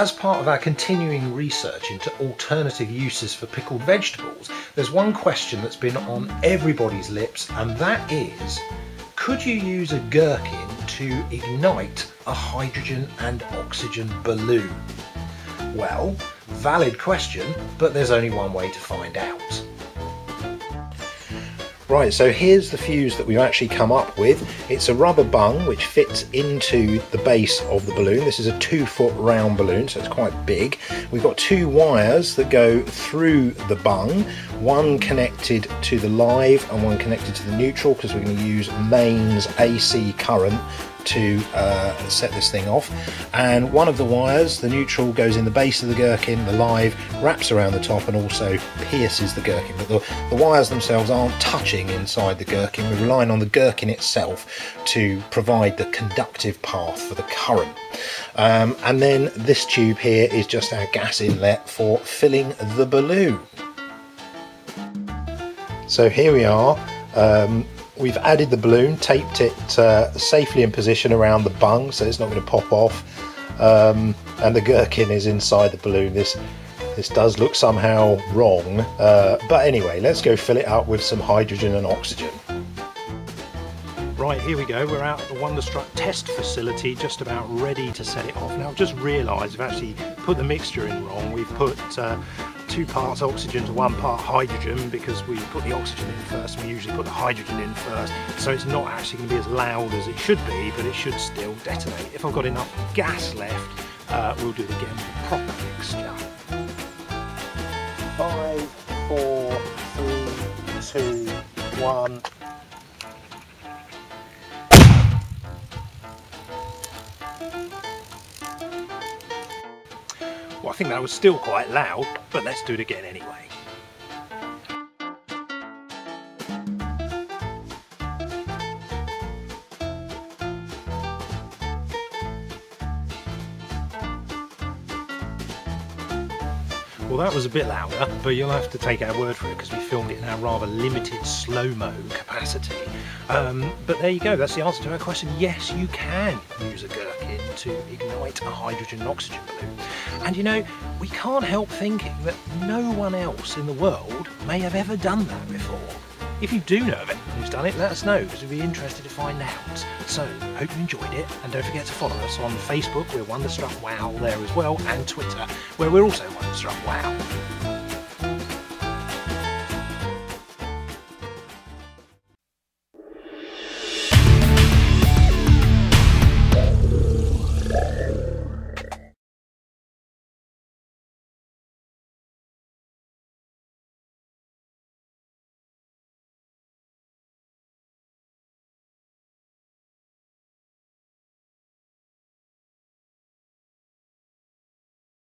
as part of our continuing research into alternative uses for pickled vegetables, there's one question that's been on everybody's lips, and that is could you use a gherkin to ignite a hydrogen and oxygen balloon? Well, valid question, but there's only one way to find out. Right, so here's the fuse that we've actually come up with. It's a rubber bung which fits into the base of the balloon. This is a two foot round balloon, so it's quite big. We've got two wires that go through the bung, one connected to the live and one connected to the neutral because we're going to use mains AC current to uh, set this thing off. And one of the wires the neutral goes in the base of the gherkin the live wraps around the top and also pierces the gherkin. But the, the wires themselves aren't touching inside the gherkin. We're relying on the gherkin itself to provide the conductive path for the current. Um, and then this tube here is just our gas inlet for filling the balloon. So here we are um, We've added the balloon, taped it uh, safely in position around the bung so it's not going to pop off. Um, and the gherkin is inside the balloon. This this does look somehow wrong, uh, but anyway, let's go fill it up with some hydrogen and oxygen. Right, here we go. We're out at the Wonderstruck test facility, just about ready to set it off. Now, I've just realised we've actually put the mixture in wrong. We've put uh, two parts oxygen to one part hydrogen because we put the oxygen in first and we usually put the hydrogen in first so it's not actually going to be as loud as it should be but it should still detonate. If I've got enough gas left uh, we'll do it again with a proper mixture. Five, four, three, two, one. Well, I think that was still quite loud, but let's do it again anyway. Well that was a bit louder, but you'll have to take our word for it because we filmed it in our rather limited slow-mo capacity. Um, but there you go, that's the answer to our question. Yes, you can use a gherkin to ignite a hydrogen and oxygen balloon. And you know, we can't help thinking that no one else in the world may have ever done that before. If you do know of anyone who's done it, let us know because we'd be interested to find out. So, hope you enjoyed it and don't forget to follow us on Facebook, we're Wonderstruck Wow there as well, and Twitter, where we're also Wonderstruck Wow.